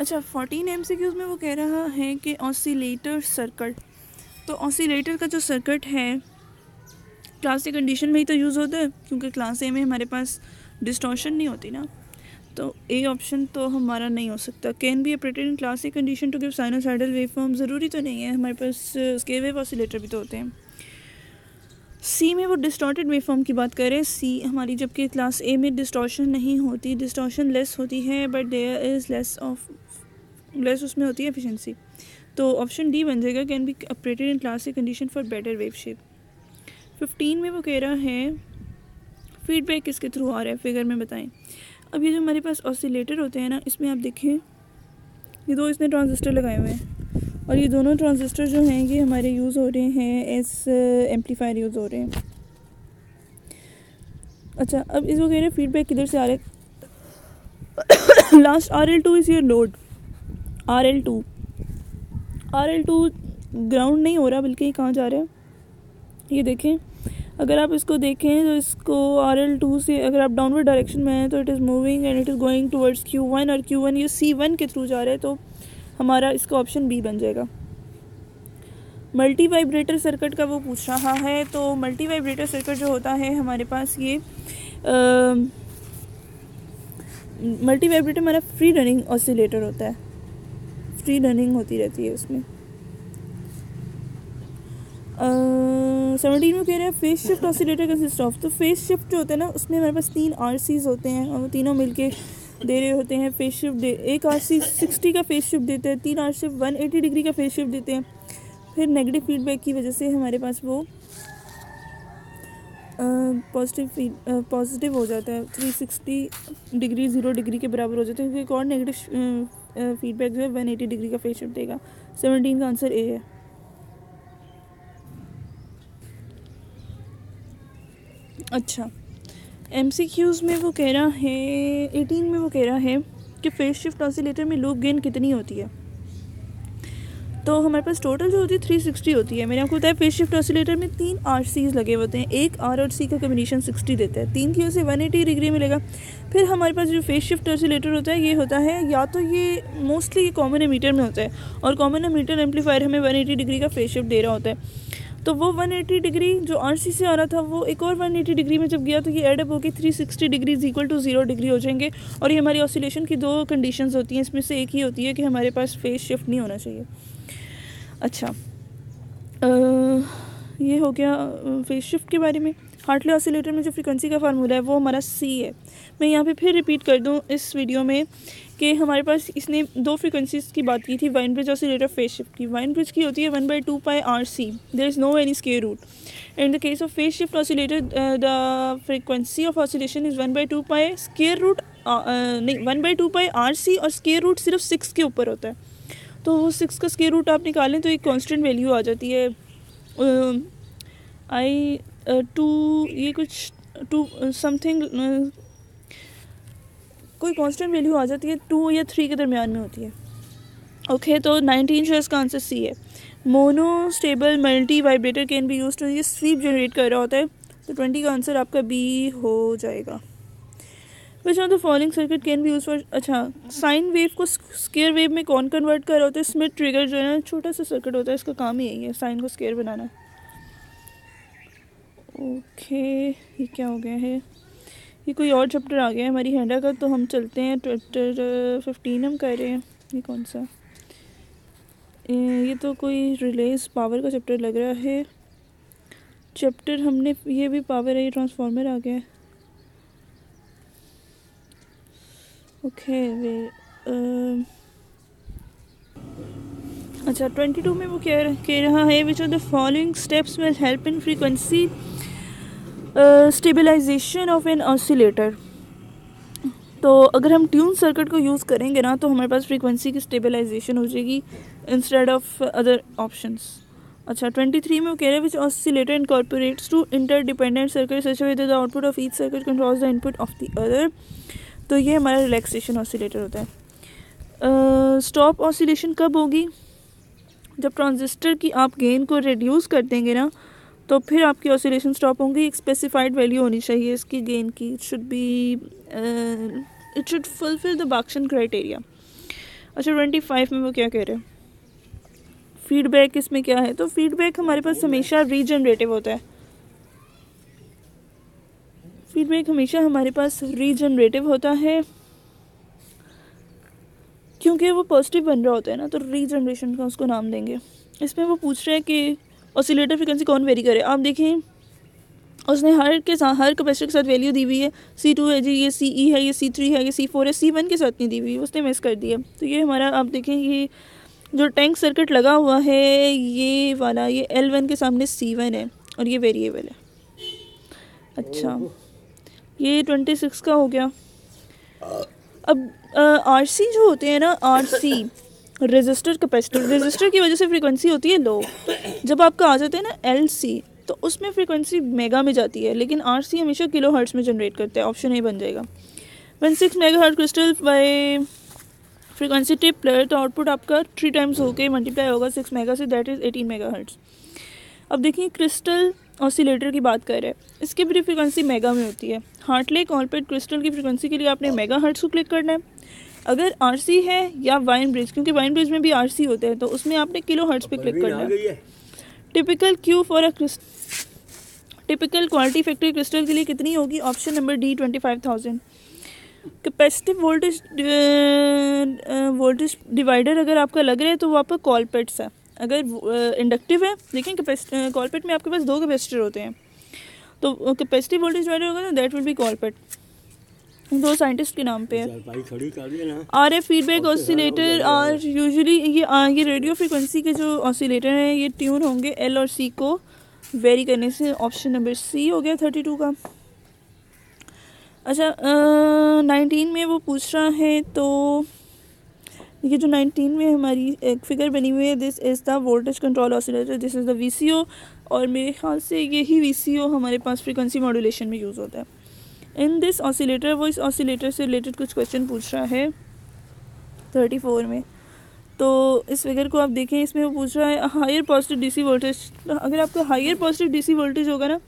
अच्छा fourteen M में वो कह रहा है कि ऑसिलेटर सर्कट तो ऑसिलेटर का जो सर्कट है क्लास ए कंडीशन में ही तो यूज़ होता है, क्योंकि क्लास ए में हमारे पास डिस्टॉर्शन नहीं होती ना। तो ए ऑप्शन तो हमारा नहीं हो सकता। Can be operated in class A condition to give sinusoidal wave form ज़रूरी तो नहीं है, हमारे पास स्केल वेव ऑसिलेटर भी तो होते हैं। सी में वो डिस्टॉर्टेड वेव फॉर्म की बात करें सी हमारी जबकि क्लास ए में डिस्टॉर्शन नहीं होती डिस्टॉर्शन लेस होती है but there is less of less उसमें होती है एफिशिएंसी तो ऑप्शन डी बन जाएगा can be operated in class condition for better wave shape fifteen में वो कह रहा है फीडबैक किसके थ्रू आ रहा है? फिगर में बताएँ। अब ये जो हमारे पास ऑसिलेटर होते हैं ना, इसमें आप देखें ये दो इसने ट्रांजिस्टर लगाए हुए हैं। और ये दोनों ट्रांजिस्टर जो हैं, ये हमारे यूज़ हो रहे हैं एस एम्पलीफायर यूज़ हो रहे हैं। अच्छा अब इसको कह रहे हैं फीडबैक किधर से आ रहा है? Last R L two is your load R L two R L two ground नहीं हो रहा, बल्कि कहाँ जा रहा है? ये देखें। अगर आप इसको देखें तो इसको आर एल टू से अगर आप डाउनवर्ड डायरेक्शन में हैं तो it is moving and it is going towards Q one और क्यू वन ये सी वन के थ्रू जा रहा है तो हमारा इसका ऑप्शन बी बन जाएगा। मल्टी वाइब्रेटर सर्किट का वो पूछ रहा है तो मल्टी वाइब्रेटर सर्किट जो होता है हमारे पास ये मल्टी वाइब्रेटर हमारा फ्री रनिंग ऑसिलेटर होता है। फ्री रनिंग होती रहती है उसमें। सेवनटीन में कह रहे हैं phase shift oscillator consist of तो फेस शिफ्ट जो होता है ना, उसमें हमारे पास तीन आर होते हैं और वो तीनों मिलके दे रहे होते हैं फेस शिफ्ट दे, एक आर सी सिक्सटी का फेस शिफ्ट देते हैं, तीन R shift one eighty degree का फेस शिफ्ट देते हैं। फिर नेगेटिव फीडबैक की वजह से हमारे पास वो पॉजिटिव फ़ीड पॉजिटिव हो जाता है। Three sixty degree zero degree के बराबर हो जाता है, क्योंकि एक और नेगेटिव फीडबैक जो है वन एटी डिग्री का फेस शिफ्ट देगा। सेवनटीन का आंसर ए है। अच्छा। एम सी क्यूज़ में वो कह रहा है एटीन में वो कह रहा है कि फेस शिफ्ट ऑसिलेटर में लूप गेन कितनी होती है? तो हमारे पास टोटल जो होती है थ्री सिक्सटी होती है। मैंने आपको बताया फेस शिफ्ट ऑसिलेटर में तीन आर सीज लगे होते हैं। एक आर और सी का कम्बिनेशन सिक्सटी देता है। तीन की ओर से वन एटी डिग्री मिलेगा। फिर हमारे पास जो फेस शिफ्ट ऑसिलेटर होता है, ये होता है, या तो ये मोस्टली ये कॉमन मीटर में होता है और कॉमन एमीटर एम्पलीफायर हमें वन एटी डिग्री का फेस शिफ्ट दे रहा होता है। तो वो 180 डिग्री जो आरसी से आ रहा था, वो एक और 180 डिग्री में जब गया तो ये एडअप होकर 360 degree equal to zero degree हो जाएँगे। और ये हमारी ऑसिलेशन की दो कंडीशंस होती हैं, इसमें से एक ही होती है कि हमारे पास फेस शिफ्ट नहीं होना चाहिए। अच्छा। आ, ये हो गया फेस शिफ्ट के बारे में। हार्टली ऑसिलेटर में जो फ्रिक्वेंसी का फार्मूला है वो हमारा सी है। मैं यहाँ पे फिर रिपीट कर दूँ इस वीडियो में कि हमारे पास इसने दो फ्रिक्वेंसीज की बात की थी Wien bridge oscillator phase shift की। वाइन ब्रिज की होती है one by two pi R C there is no any square root in the case of phase shift oscillator the frequency of oscillation is one by two pi square root नहीं one by two pi R C और square root सिर्फ़ six के ऊपर होता है। तो six का square root आप निकालें तो एक कॉन्स्टेंट वैल्यू आ जाती है। आई टू ये कुछ टू समथिंग कोई कांस्टेंट वैल्यू आ जाती है टू या थ्री के दरमियान में होती है। ओके okay, तो नाइनटीन जो इसका आंसर सी है। Mono stable multi vibrator can be use to ये स्वीप जनरेट कर रहा होता है तो ट्वेंटी का आंसर आपका बी हो जाएगा। Which of the following circuit can be use for अच्छा साइन वेव को स्केयर वेव में कौन कन्वर्ट कर रहा होता है? स्मिथ ट्रिगर जो है ना, छोटा सा सर्किट होता है, इसका काम ही यही है साइन को स्केयर बनाना। ओके ये क्या हो गया है? ये कोई और चैप्टर आ गया है हमारी हैंडा का तो हम चलते हैं चैप्टर फिफ्टीन हम कर रहे हैं। ये कौन सा? ये तो कोई रिलेस पावर का चैप्टर लग रहा है। चैप्टर हमने, ये भी पावर है, ये ट्रांसफार्मर आ गया है। ओके वे अच्छा ट्वेंटी टू में वो कह कह रहा है which are the following steps will help in frequency stabilization of an oscillator तो अगर हम ट्यून सर्किट को यूज़ करेंगे ना तो हमारे पास फ्रीक्वेंसी की स्टेबलाइजेशन हो जाएगी इंस्टेड ऑफ़ अदर ऑप्शंस अच्छा ट्वेंटी थ्री में वो कह रहे हैं which oscillator incorporates two inter dependent circuit such the output of each circuit controls the input of the other तो ये हमारा रिलैक्सेशन ऑसिलेटर होता है। स्टॉप uh, ऑसिलेशन कब होगी? जब ट्रांजिस्टर की आप गेन को रिड्यूस कर देंगे ना तो फिर आपकी ऑसिलेशन स्टॉप होंगी। एक स्पेसिफाइड वैल्यू होनी चाहिए इसकी गेन की। It should be it should fulfil the Barkhausen criteria अच्छा ट्वेंटी फाइव में वो क्या कह रहे हैं? फीडबैक इसमें क्या है? तो फीडबैक हमारे पास हमेशा रीजनरेटिव होता है। फीडबैक हमेशा हमारे पास रीजनरेटिव होता है, क्योंकि वो पॉजिटिव बन रहा होता है ना तो रीजनरेशन का उसको नाम देंगे। इसमें वो पूछ रहे हैं कि ऑसिलेटर फ्रिक्वेंसी कौन वेरी करे? आप देखें, उसने हर के साथ हर कैपेसिटर के साथ वैल्यू दी हुई है। सी टू है जी, ये सी ई है, ये सी थ्री है, ये सी फोर है सी वन के साथ नहीं दी हुई उसने मिस कर दिया तो ये हमारा, आप देखें, ये जो टैंक सर्किट लगा हुआ है, ये वाला, ये एल वन के सामने सी वन है और ये वेरिएबल है। अच्छा। ये ट्वेंटी सिक्स का हो गया। अब आर सी जो होते हैं ना R C resistor capacitor resistor की वजह से फ्रीक्वेंसी होती है लो जब आपका आ जाता है ना एल सी तो उसमें फ्रीक्वेंसी मेगा में जाती है, लेकिन आर सी हमेशा किलो हर्ट्स में जनरेट करते हैं ऑप्शन ए बन जाएगा। One six mega hertz crystal by frequency tripler तो आउटपुट आपका थ्री टाइम्स होके मल्टीप्लाई होगा सिक्स मेगा से that is eighteen mega hertz अब देखिए क्रिस्टल ऑसिलेटर की बात कर रहे हैं। इसकी भी फ्रीक्वेंसी मेगा में होती है। हार्टले कॉलपेट क्रिस्टल की फ्रीक्वेंसी के लिए आपने मेगा हर्ट्स को क्लिक करना है। अगर आरसी है या वाइन ब्रिज क्योंकि वाइन ब्रिज में भी आरसी होते हैं तो उसमें आपने किलो हर्ट्स पे क्लिक करना है। Typical Q for a typical quality factor crystal के लिए कितनी होगी? Option number D twenty five thousand capacitive voltage voltage divider अगर आपका लग रहा है तो वो आपका कॉलपेट्स है। अगर इंडक्टिव है देखें कॉलपेट में आपके पास दो कैपेसिटर होते हैं। तो कैपेसिटी वोल्टेज डिवाइडर होगा ना दैट विल बी कॉलपेट दो साइंटिस्ट के नाम पे है। R F feedback oscillator are usually ये आ, ये रेडियो फ्रिक्वेंसी के जो ऑसिलेटर हैं ये ट्यून होंगे एल और सी को वेरी करने से। ऑप्शन नंबर सी हो गया थर्टी टू का। अच्छा नाइनटीन में वो पूछ रहा है तो ये जो नाइनटीन में हमारी एक फिगर बनी हुई है this is the voltage control oscillator this is the V और मेरे ख्याल से यही वीसीओ हमारे पास फ्रिक्वेंसी मॉड्यूलेशन में यूज़ होता है। इन दिस ऑसिलेटर वो इस ऑसिलेटर से रिलेटेड कुछ क्वेश्चन पूछ रहा है थर्टी फोर में। तो इस फिगर को आप देखें, इसमें वो पूछ रहा है हायर पॉजिटिव डीसी वोल्टेज अगर आपका हायर पॉजिटिव डीसी वोल्टेज होगा ना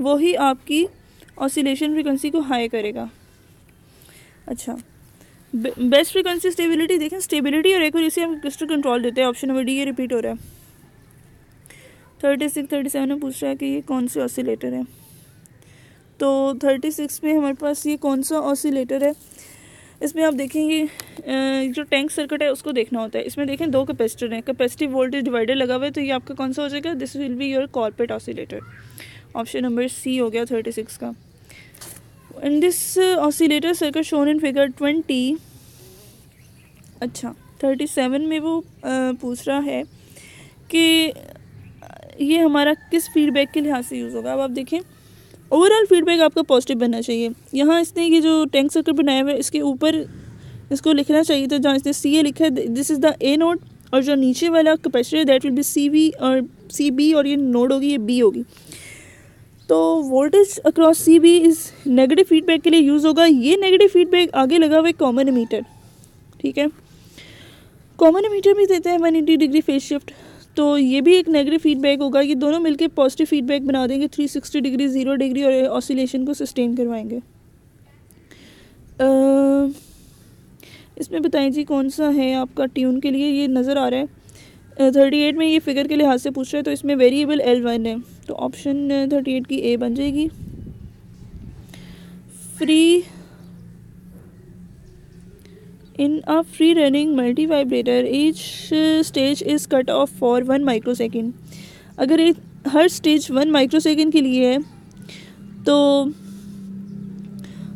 वही आपकी ऑसिलेशन फ्रिक्वेंसी को हाई करेगा। अच्छा बेस्ट फ्रिक्वेंसी स्टेबिलिटी देखें स्टेबिलिटी और एक्यूरेसी हम क्रिस्टल कंट्रोल देते हैं ऑप्शन नंबर डी ये रिपीट हो रहा है। थर्टी सिक्स थर्टी सेवन में पूछ रहा है कि ये कौन से ऑसिलेटर है? तो थर्टी सिक्स में हमारे पास ये कौन सा ऑसिलेटर है? इसमें आप देखेंगे जो टैंक सर्किट है, उसको देखना होता है। इसमें देखें, दो कैपेसिटर हैं। कैपेसिटी वोल्टेज डिवाइडर लगा हुआ है तो ये आपका कौन सा हो जाएगा? This will be your Colpitts oscillator option number C हो गया थर्टी सिक्स का। In this oscillator circuit shown in figure twenty अच्छा थर्टी सेवन में वो आ, पूछ रहा है कि ये हमारा किस फीडबैक के लिहाज से यूज़ होगा? अब आप देखें ओवरऑल फीडबैक आपका पॉजिटिव बनना चाहिए। यहाँ इसने ये जो टैंक सर्किट बनाया हुआ है इसके ऊपर इसको लिखना चाहिए तो जहाँ इसने सी ए लिखा है this is the A note और जो नीचे वाला capacitor that will be C V और सी बी और ये नोड होगी ये बी होगी। तो वोल्टेज अक्रॉस सी बी इस नेगेटिव फीडबैक के लिए यूज़ होगा। ये नेगेटिव फीडबैक आगे लगा हुआ है कॉमन मीटर ठीक है? कॉमन मीटर भी देते हैं one eighty degree phase shift तो ये भी एक नेगेटिव फीडबैक होगा ये दोनों मिलके पॉजिटिव फीडबैक बना देंगे। 360 डिग्री ज़ीरो डिग्री और ऑसिलेशन को सस्टेन करवाएँगे। इसमें बताएँ जी कौन सा है आपका ट्यून के लिए? ये नज़र आ रहा है। थर्टी एट में ये फिगर के लिहाज से पूछ रहे हैं तो इसमें वेरिएबल एल वन है। तो ऑप्शन थर्टी एट की ए बन जाएगी। Free In a free running multi vibrator, each stage is cut off for one microsecond. अगर एक हर स्टेज वन माइक्रोसेकेंड के लिए है तो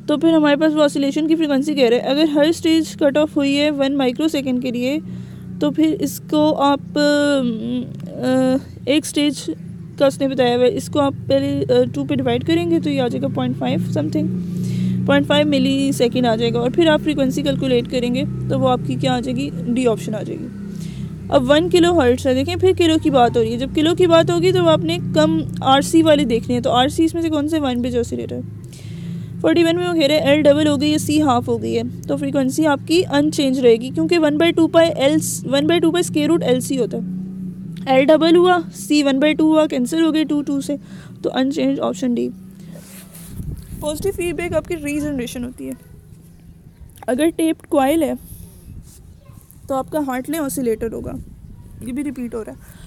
तो फिर हमारे पास वो ऑसिलेशन की फ्रिक्वेंसी कह रहे हैं। अगर हर स्टेज कट ऑफ़ हुई है वन माइक्रोसेकेंड के लिए तो फिर इसको आप एक स्टेज का उसने बताया हुआ है, इसको आप पहले टू पे डिवाइड करेंगे तो ये आ जाएगा point five something point five milli second आ जाएगा और फिर आप फ्रीक्वेंसी कैलकुलेट करेंगे तो वो आपकी क्या आ जाएगी? डी ऑप्शन आ जाएगी. अब वन किलो हर्ट्स है, देखें फिर किलो की बात हो रही है। जब किलो की बात होगी तो आपने कम आर सी वाले देखने हैं तो आर सी इसमें से कौन से वन पे जो ऑसिलेटर फोर्टी वन में वो एल डबल हो गई है सी हाफ़ हो गई है। तो फ्रीक्वेंसी आपकी अनचेंज रहेगी, क्योंकि one by two pi L one by two pi square root L C होता है। एल डबल हुआ सी वन बाई टू हुआ कैंसिल हो गई टू टू से तो unchange option D positive feedback आपकी रीजनरेशन होती है। अगर टेप्ड क्वाइल है तो आपका हार्टले ऑसिलेटर होगा। ये भी रिपीट हो रहा है।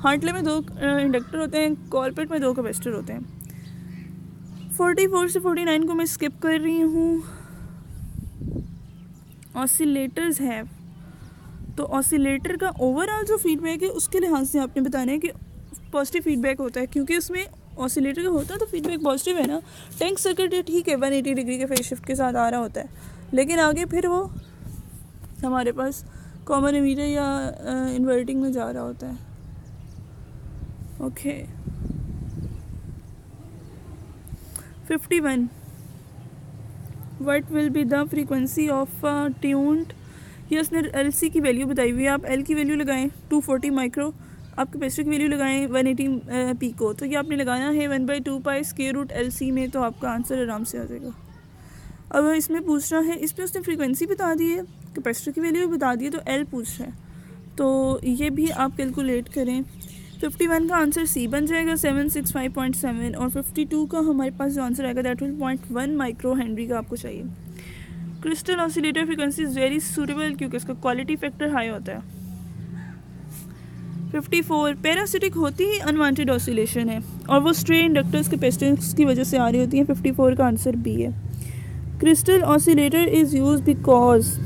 हार्टले में दो इंडक्टर होते हैं कॉलपेट में दो कैपेसिटर होते हैं। फोर्टी फोर से फोर्टी नाइन को मैं स्किप कर रही हूँ। ऑसिलेटर्स है। तो ऑसिलेटर का ओवरऑल जो फीडबैक है, उसके लिहाज से आपने बताना है कि पॉजिटिव फीडबैक होता है, क्योंकि उसमें ऑसिलेटर का होता है तो फीडबैक पॉजिटिव है ना। टेंक सर्किट ठीक है वन एटी डिग्री के फ़ेज़ शिफ्ट के साथ आ रहा होता है। लेकिन आगे फिर वो हमारे पास कॉमन एमीटर या इन्वर्टिंग में जा रहा होता है। Okay okay. 51 what will be the frequency of tuned ये उसने एल सी की वैल्यू बताई हुई है। आप एल की वैल्यू लगाएँ 240 माइक्रो आप कैपेसिटी की वैल्यू लगाएँ वन एटी पी को। तो ये आपने लगाना है one by two pi square root L C में तो आपका आंसर आराम से आ जाएगा। अब इसमें पूछ रहा है, इसमें उसने फ्रीक्वेंसी बता दी है कैपेसिटी की वैल्यू भी बता दी है तो एल पूछ रहा है। तो ये भी आप कैलकुलेट करें। फिफ्टी वन का आंसर सी बन जाएगा seven six five point seven और फिफ्टी टू का हमारे पास जो आंसर आएगा that will point one micro henry का आपको चाहिए। Crystal oscillator frequency is very suitable क्योंकि इसका क्वालिटी फैक्टर हाई होता है। फिफ्टी फोर पैरासिटिक होती ही अनवांटेड ऑसिलेशन है और वो स्ट्रे इंडक्टर्स के पेस्टेंस की वजह से आ रही होती हैं। फिफ्टी फोर का आंसर बी है। Crystal oscillator is use because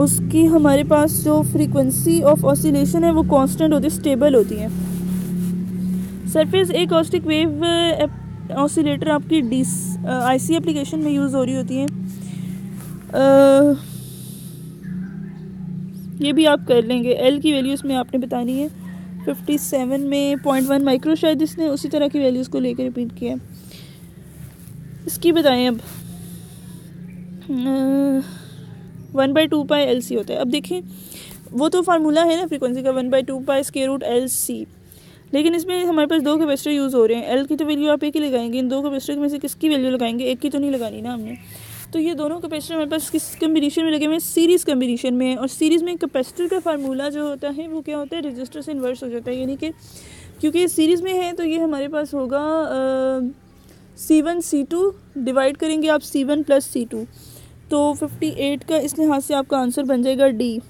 उसकी हमारे पास जो फ्रीक्वेंसी ऑफ़ ऑसिलेशन है वो कांस्टेंट होती है स्टेबल होती है। सरफेस एक ऑस्टिक वेव ऑसिलेटर आपकी डी आईसी एप्लीकेशन में यूज़ हो रही होती है। Uh, ये भी आप कर लेंगे। एल की वैल्यू इसमें आपने बतानी है। फिफ्टी सेवन में पॉइंट वन माइक्रो शायद इसने उसी तरह की वैल्यूज़ को लेकर रिपीट किया इसकी बताएँ अब। One by two pi L C होता है। अब देखें वो तो फार्मूला है ना फ्रीक्वेंसी का one by two pi square root L C लेकिन इसमें हमारे पास दो कैपेसिटर यूज़ हो रहे हैं। एल की तो वैल्यू आप एक ही लगाएँगे। इन दो कैपेसिटर में से किसकी वैल्यू लगाएँगे? एक की तो नहीं लगानी ना हमने। तो ये दोनों कैपेसिटर हमारे पास किस कम्बिनेशन में लगे हुए हैं? सीरीज़ कम्बिनेशन में है। और सीरीज़ में कैपेसिटर का फार्मूला जो होता है, वो क्या होता है? रजिस्टर से इन्वर्स हो जाता है। यानी कि क्योंकि सीरीज़ में है तो ये हमारे पास होगा C one C two divide करेंगे आप C one plus C two तो फिफ्टी एट का इस लिहाज से आपका आंसर बन जाएगा डी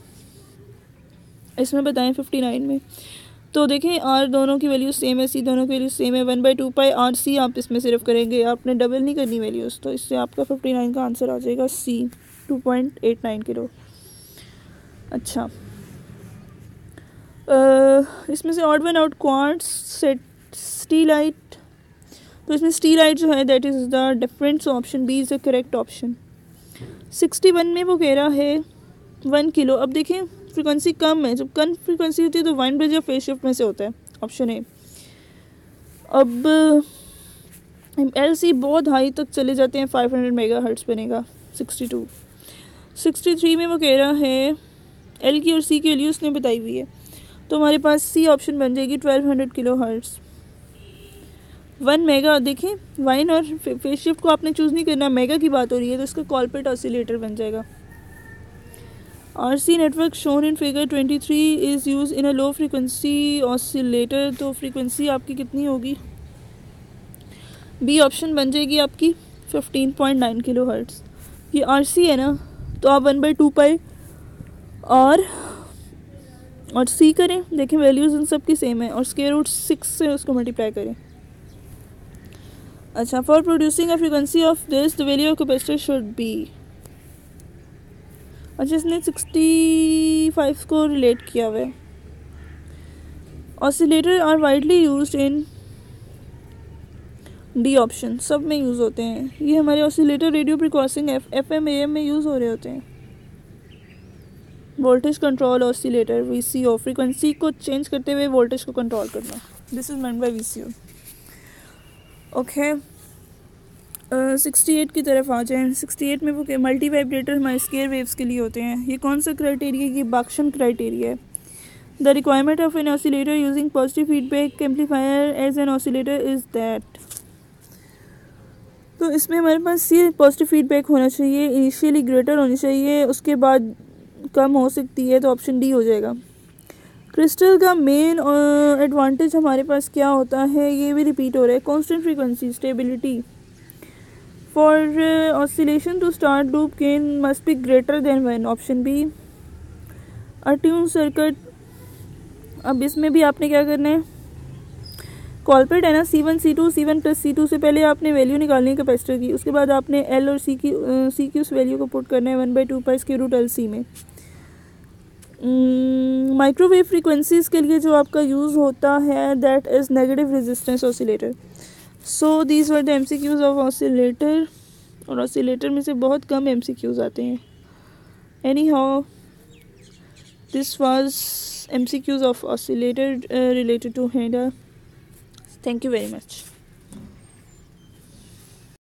इसमें बताएँ फिफ्टी नाइन में। तो देखें आर दोनों की वैल्यू सेम है सी दोनों की वैल्यू सेम है one by two pi R C आप इसमें सिर्फ़ करेंगे। आपने डबल नहीं करनी वैल्यूज़ तो इससे आपका फिफ्टी नाइन का आंसर आ जाएगा C two point eight nine kilo अच्छा। uh, इसमें से odd one out quartz set steatite तो इसमें स्टीलाइट जो है that is the different option B is the correct option sixty one में वो कह रहा है, वन किलो. अब देखें फ्रिक्वेंसी कम है। जब कम फ्रिक्वेंसी होती है तो वाइन ब्रिज या फेस शिफ्ट में से होता है। ऑप्शन ए अब एल सी बहुत हाई तक चले जाते हैं फाइव हंड्रेड मेगा हर्ट्स बनेगा सिक्सटी टू सिक्सटी थ्री में वो कह रहा है एल की और सी की वैल्यू उसने बताई हुई है। तो हमारे पास सी ऑप्शन बन जाएगी twelve hundred kilo hertz one mega देखें वाइन और फेस शिफ्ट को आपने चूज़ नहीं करना, मेगा की बात हो रही है तो इसका कॉलपेट ऑसिलेटर बन जाएगा। R C network shown in figure twenty three is use in a low frequency oscillator तो फ्रीक्वेंसी आपकी कितनी होगी? बी ऑप्शन बन जाएगी आपकी fifteen point nine kilo hertz ये आर सी है ना तो आप वन बाई टू पाई और और सी करें देखें वैल्यूज़ इन सब की सेम है, और स्केयर रूट सिक्स से उसको मल्टीप्लाई करें। अच्छा for producing a frequency of this the value of capacitor should be अच्छा इसने सिक्सटी फाइव को रिलेट किया हुआ oscillator are widely use in the option सब में यूज़ होते हैं। ये हमारे oscillator radio broadcasting F F M A M में यूज़ हो रहे होते हैं। Voltage control oscillator V C O frequency को चेंज करते हुए वोल्टेज को कंट्रोल करना। This is meant by V C O okay sixty eight की तरफ़ आ जाएँ। सिक्सटी एट में वो मल्टी वाइब्रेटर हमारे स्केयर वेव्स के लिए होते हैं। ये कौन सा क्राइटेरिया ये बाक्शन क्राइटेरिया है। The requirement of an oscillator using positive feedback amplifier as an oscillator is that तो इसमें हमारे पास ये पॉजिटिव फीडबैक होना चाहिए। इनिशियली ग्रेटर होनी चाहिए। उसके बाद कम हो सकती है तो ऑप्शन डी हो जाएगा। क्रिस्टल का मेन एडवांटेज हमारे पास क्या होता है, ये भी रिपीट हो रहा है constant frequency stability for oscillation to start loop gain must be greater than one option be a tuned circuit अब इसमें भी आपने क्या करना है? कॉलपेट है ना C one C two C one plus C two से पहले आपने वैल्यू निकालनी है कैपेसिटर की, उसके बाद आपने एल और सी की सी की उस वैल्यू को पुट करना है one by two pi square root L C में. माइक्रोवेव फ्रीक्वेंसीज के लिए जो आपका यूज़ होता है that is negative resistance oscillator so these were the M C Qs of oscillator और ऑसिलेटर में से बहुत कम एम सी क्यूज़ आते हैं. Anyhow this was M C Qs of oscillator related to Honda thank you very much.